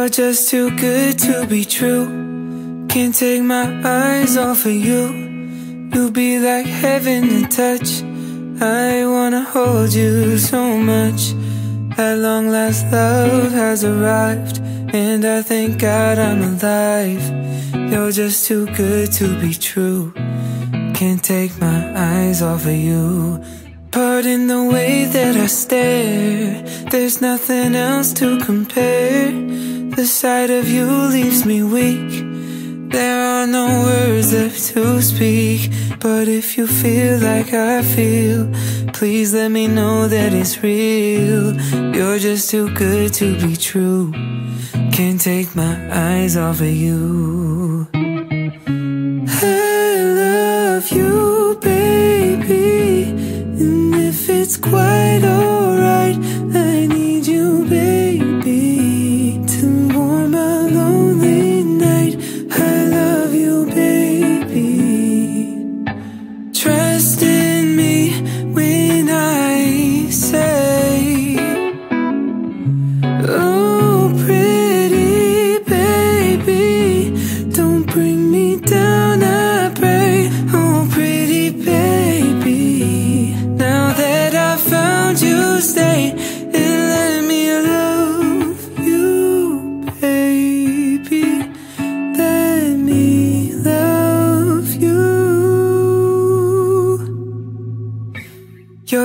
You're just too good to be true. Can't take my eyes off of you. You'll be like heaven to touch. I wanna hold you so much. At long last, love has arrived. And I thank God I'm alive. You're just too good to be true. Can't take my eyes off of you. Pardon the way that I stare. There's nothing else to compare. The sight of you leaves me weak. There are no words left to speak. But if you feel like I feel, please let me know that it's real. You're just too good to be true. Can't take my eyes off of you. I love you, baby. And if it's quite alright,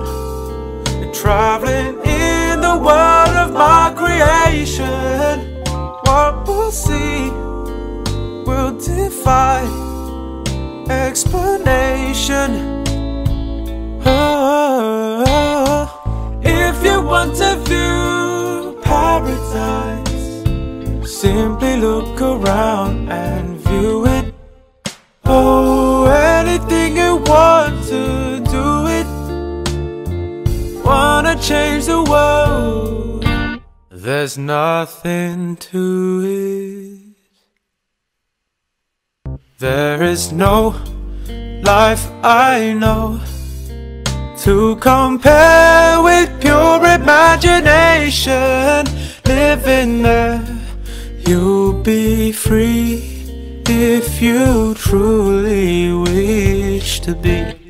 Spin. Traveling in the world of my creation. What we'll see will defy explanation. If you want to view paradise, simply look around and view it. Oh, anything you want to change the world. There's nothing to it. There is no life I know to compare with pure imagination. Living there, you'll be free if you truly wish to be.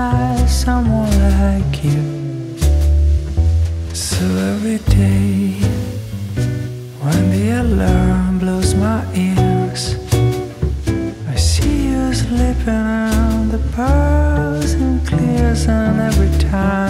Eyes, someone like you. So every day, when the alarm blows my ears, I see you slipping on the bars and clears, and every time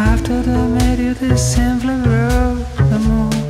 After they made you, they simply broke the mold.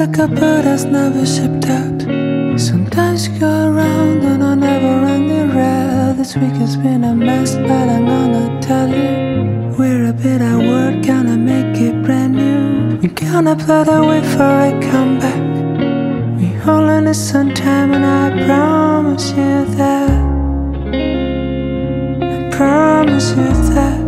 Like a bird that's never shipped out. Sometimes you go around and I never-ending route. This week has been a mess, but I'm gonna tell you, we're a bit at work, gonna make it brand new. We're gonna play the way for a comeback. We only need some time, and I promise you that. I promise you that.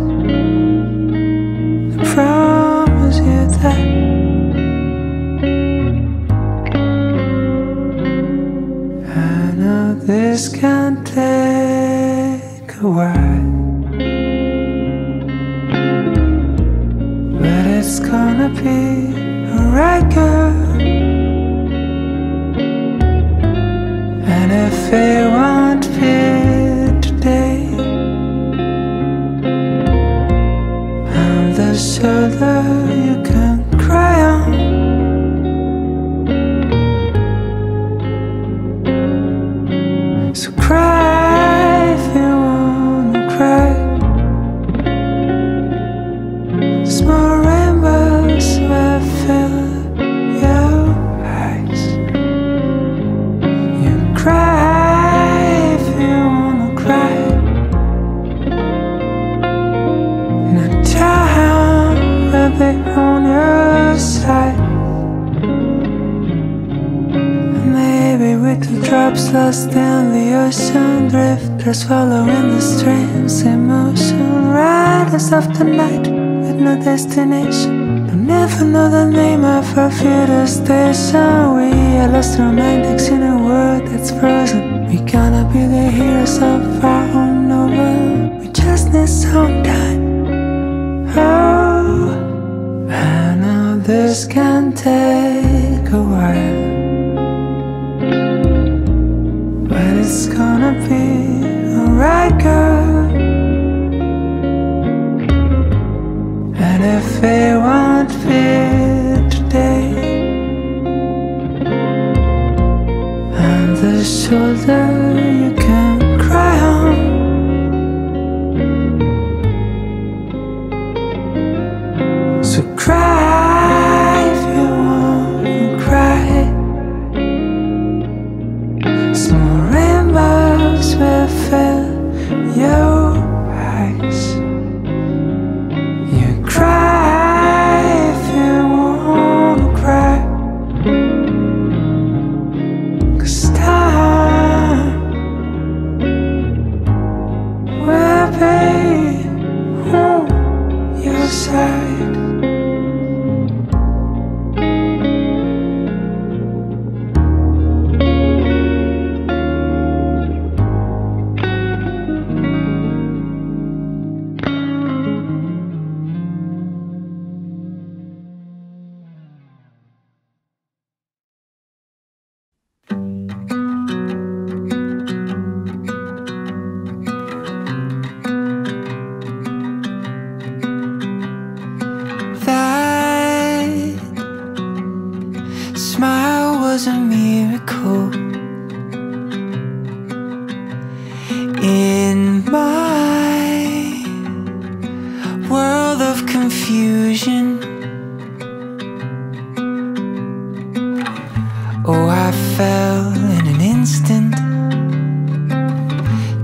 Drops lost in the ocean, drifters following the streams, emotion riders of the night with no destination. Don't never know the name of our future station. We are lost romantics in a world that's frozen. We gonna be the heroes of our own novel. We just need some time. Oh, I know this can take a while. It's gonna be alright, girl. And if it won't fit today, I'm the shoulder you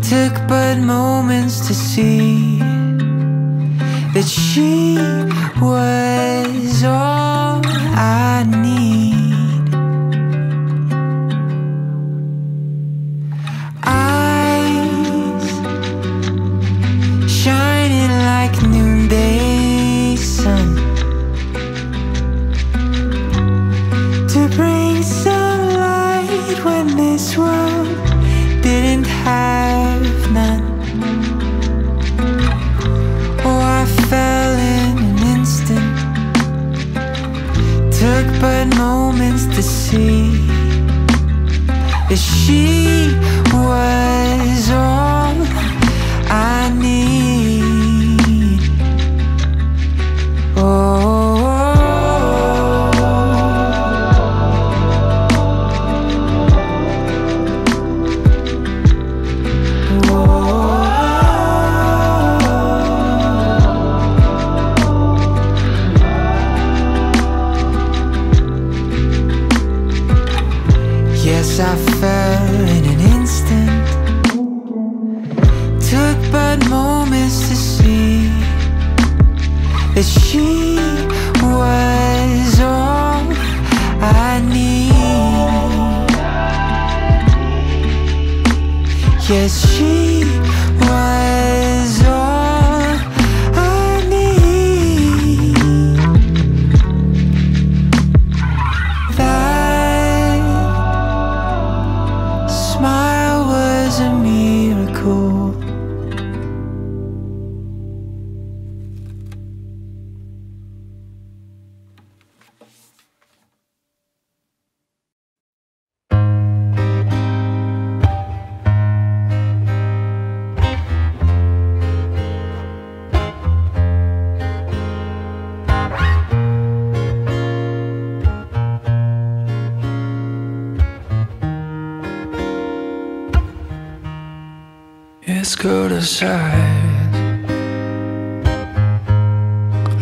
took but moments to see that she was all I need. I fell in an instant. Took but moments to see That she was all I need. Yes, she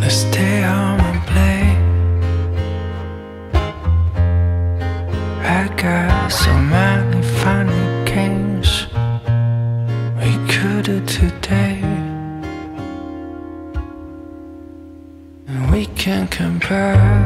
I stay home and play. I got so many funny games we could do today. And we can compare.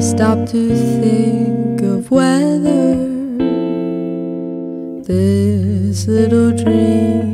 Why stop to think of whether this little dream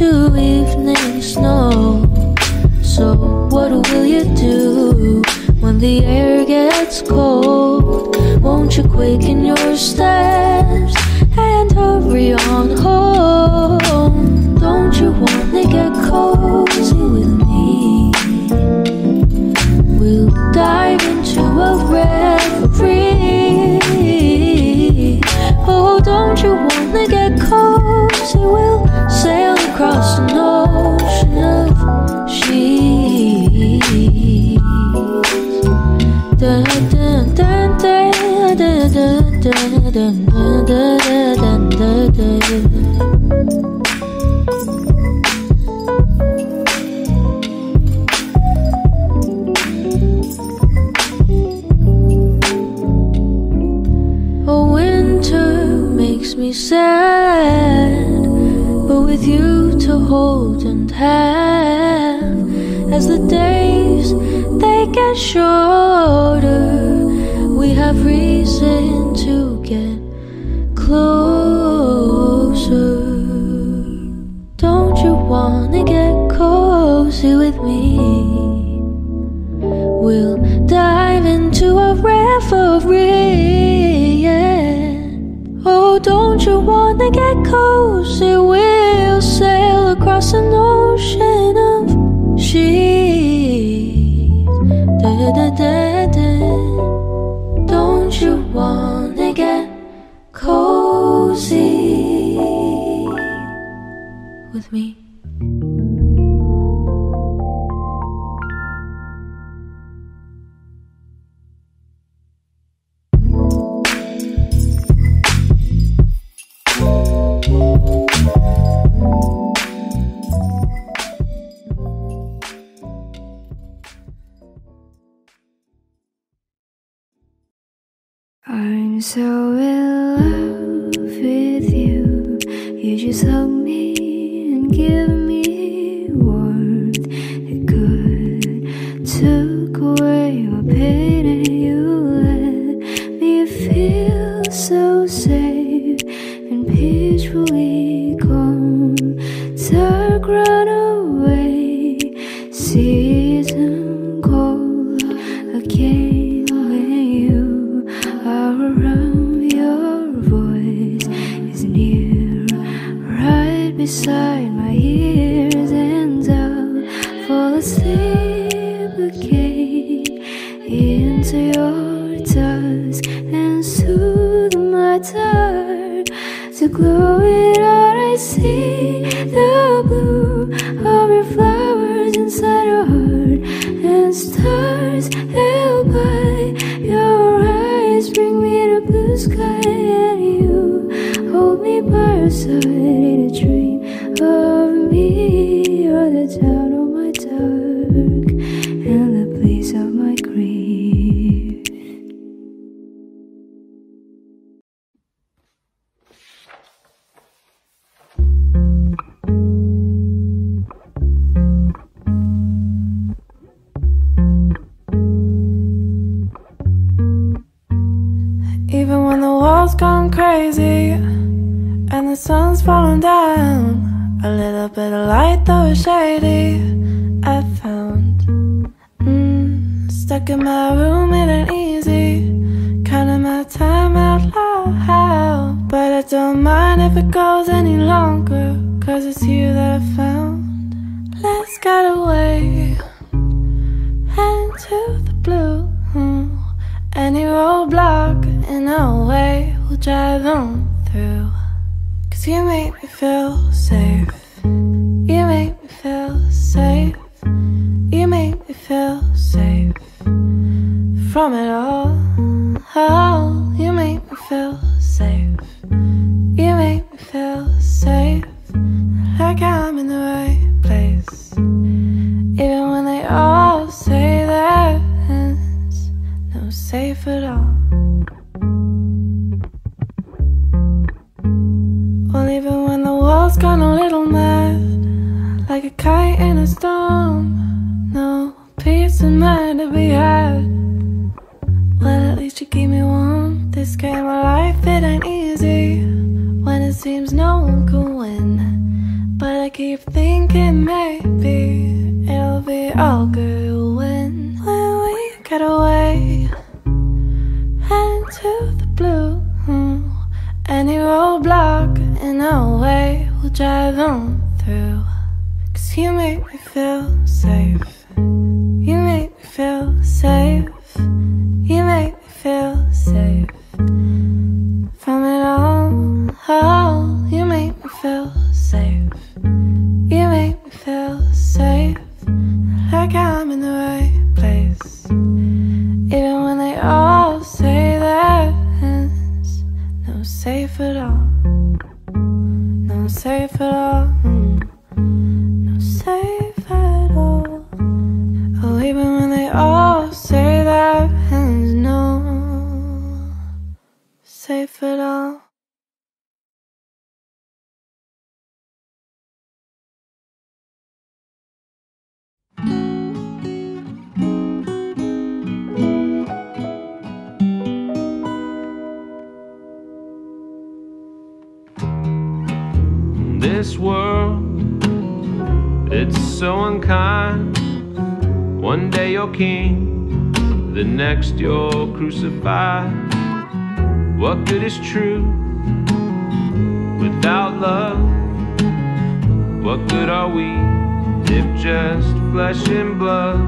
to evening snow. So, what will you do when the air gets cold? Won't you quicken your steps and have, as the days they get shorter, we have reason to get closer. Don't you wanna get cozy with me? We'll dive into a reverie. Yeah. Oh, don't you wanna get cozy? I'm so in love with you. You just hug me and give me warmth. It could took away my pain and you let me feel so safe and peacefully calm. Dark beside my ears, and I'll fall asleep again. Into your touch and soothe my dark. To glow it out, I see the blue of your flowers inside your heart, and stars held by your eyes bring me to blue sky, and you hold me by your side But all next you're crucified. What good is true without love? What good are we if just flesh and blood?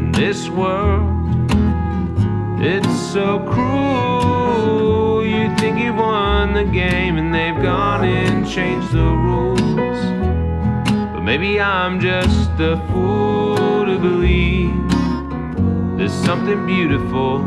In this world, it's so cruel. You think you've won the game and they've gone and changed the rules. But maybe I'm just a fool to believe. There's something beautiful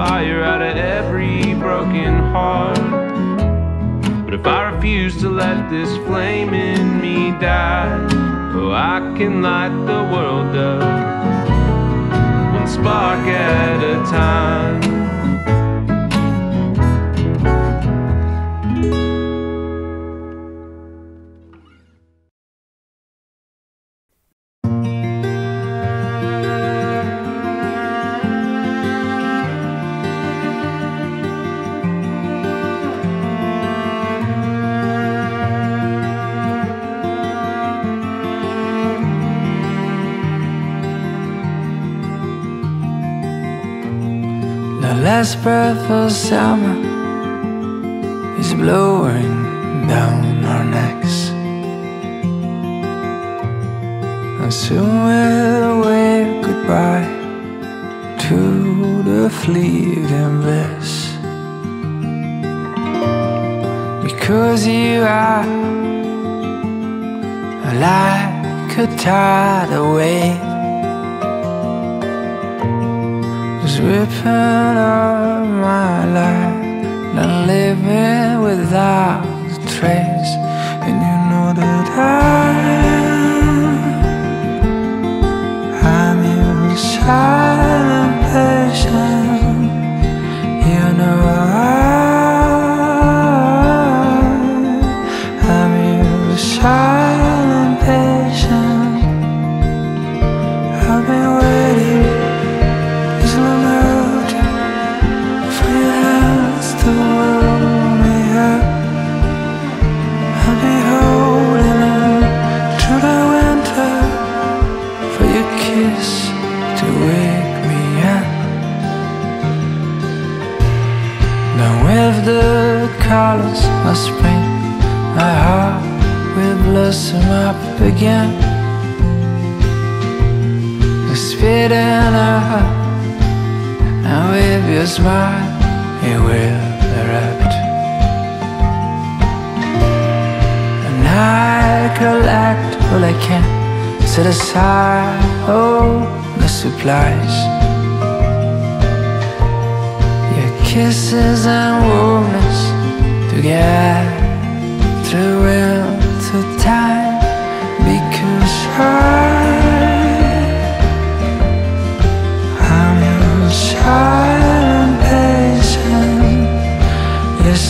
fire out of every broken heart. But if I refuse to let this flame in me die, oh, I can light the world up one spark at a time. Last breath of summer is blowing down our necks. And soon we'll wave goodbye to the fleeting bliss. Because you are like a tidal wave ripping up my life Not living without a trace. And you know that I will blossom up again. The spirit and up and with your smile it will erupt. And I collect all I can Set aside all the supplies. Your kisses and warmness To get through it. I I'm your silent patient. Yes,